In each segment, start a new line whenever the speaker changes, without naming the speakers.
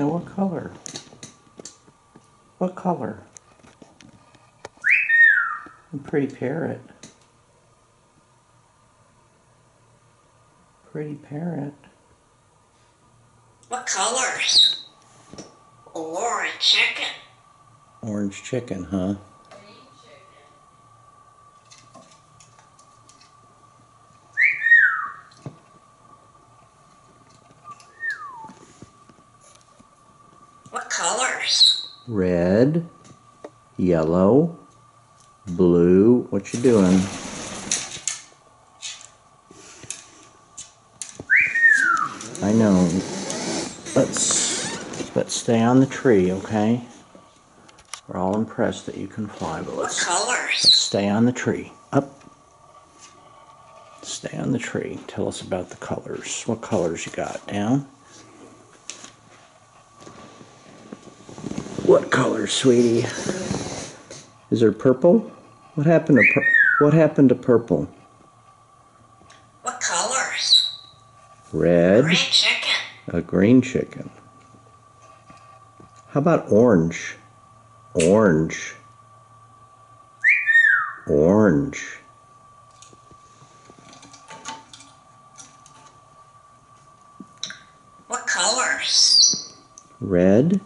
I said, what color? What color? A pretty parrot. Pretty parrot.
What colors? Orange chicken.
Orange chicken, huh?
What colors?
Red, yellow, blue. What you doing? I know. Let's let's stay on the tree, okay? We're all impressed that you can fly, but
What
let's
colors?
stay on the tree. Up. Stay on the tree. Tell us about the colors. What colors you got? Down. What color, sweetie? Is there purple? What happened to pur- what happened to purple?
What colors?
Red,
Green chicken.
a green chicken. How about orange? Orange. Orange.
What colors?
Red.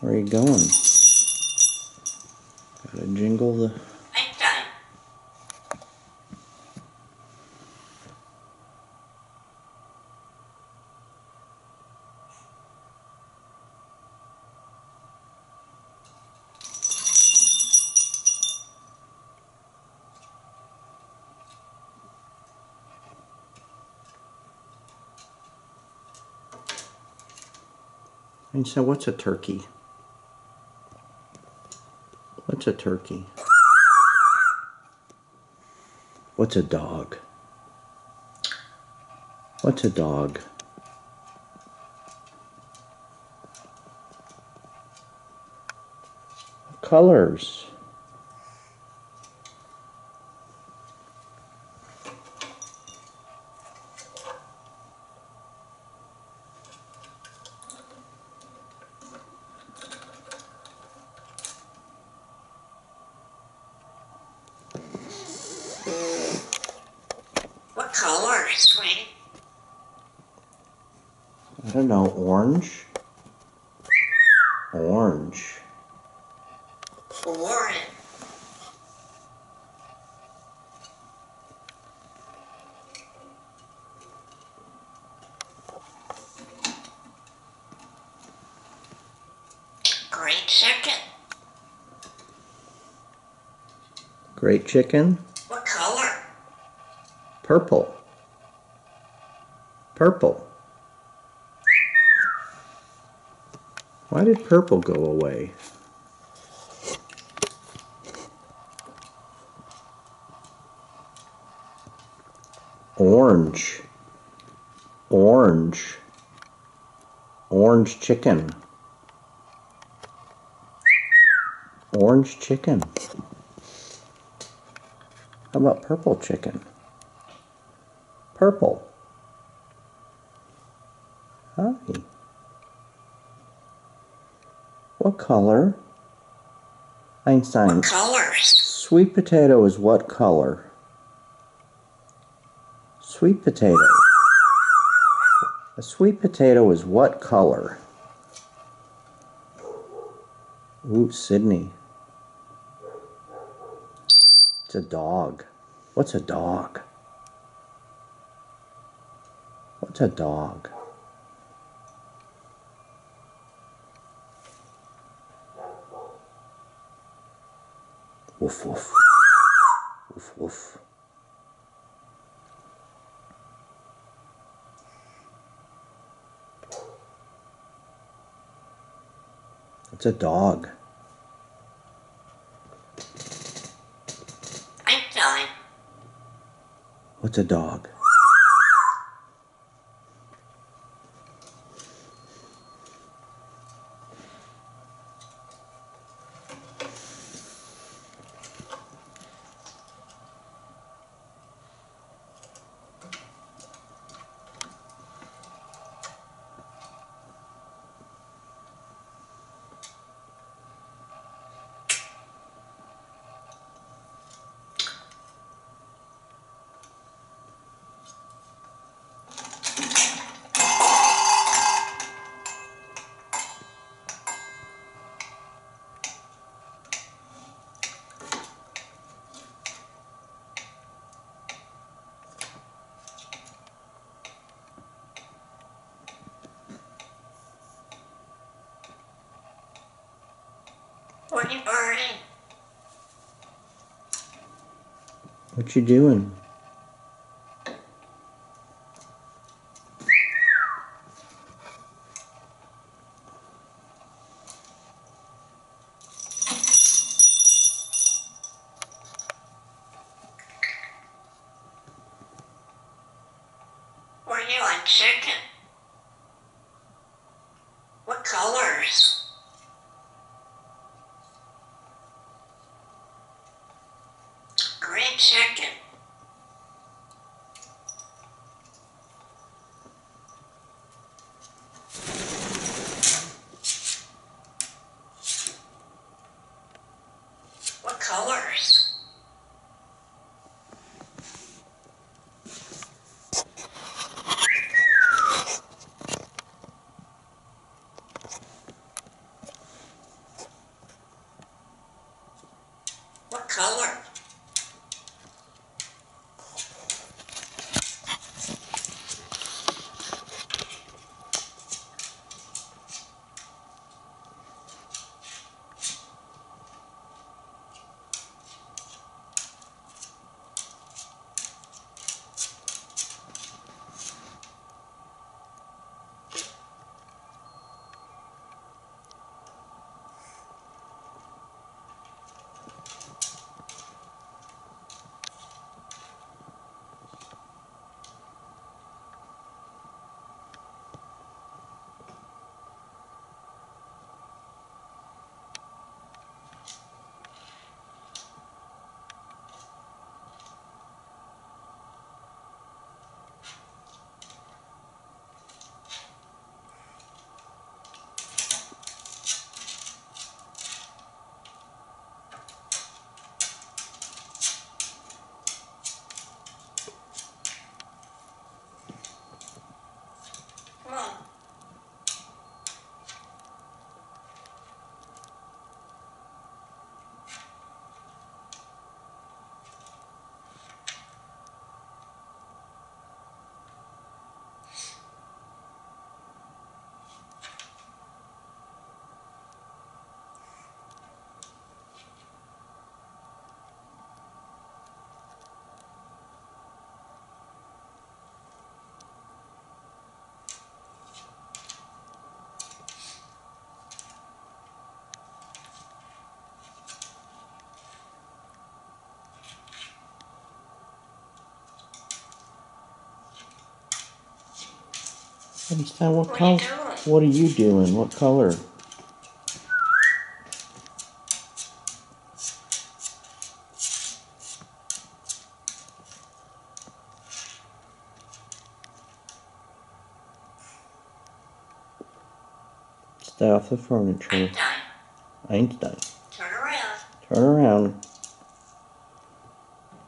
Where are you going? Gotta jingle the. And so, what's a turkey? What's a turkey? What's a dog? What's a dog? Colors.
Colors, sweetie?
I don't know, orange? Orange.
Orange. Green chicken.
Great chicken? Purple. Purple. Why did purple go away? Orange. Orange. Orange chicken. Orange chicken. How about purple chicken? Purple. Hi. What color? Einstein.
What colors?
Sweet potato is what color? Sweet potato. A sweet potato is what color? Ooh, Sydney. It's a dog. What's a dog? What's a dog? Woof woof. Woof woof. It's a dog.
I'm done.
What's a dog?
What you
you doing?
Were you on chicken? What colors? Green
Einstein, what
What are
color?
you doing?
What are you doing? What color? Stay off the furniture.
Einstein,
Einstein,
turn around.
turn around.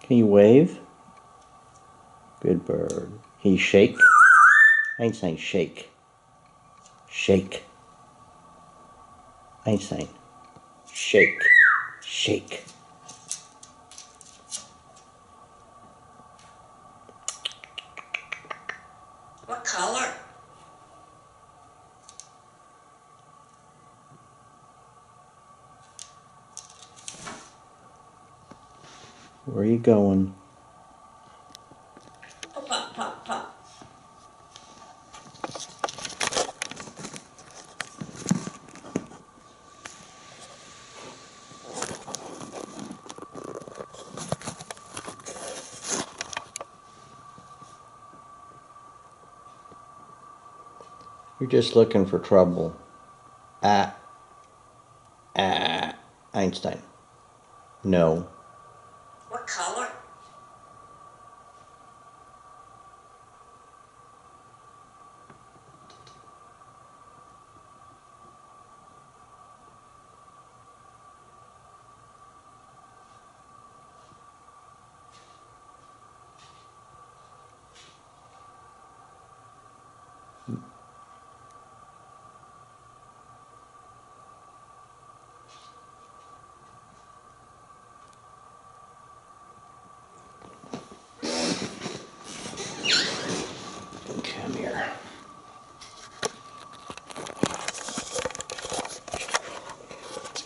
Can you wave? Good bird. Can you shake? Einstein, shake. Shake. Einstein, shake. Shake.
What color?
Where are you going? Just looking for trouble. Ah. Ah. Einstein. No.
What color?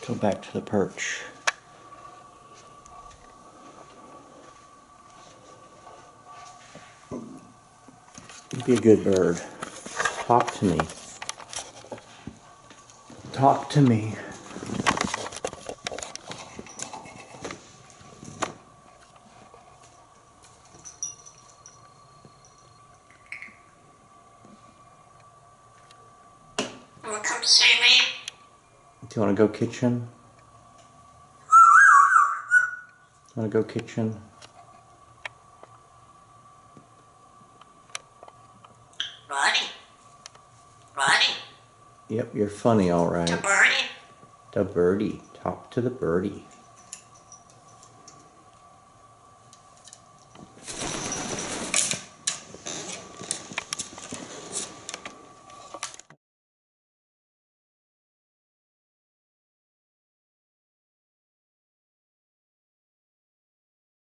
Go back to the perch. Be a good bird. Talk to me. Talk to me.
Come see me?
Do you want to go kitchen? Want to go kitchen?
Roddy? Roddy?
Yep, you're funny, all right. To.
Bernie?
The birdie. Talk to the birdie.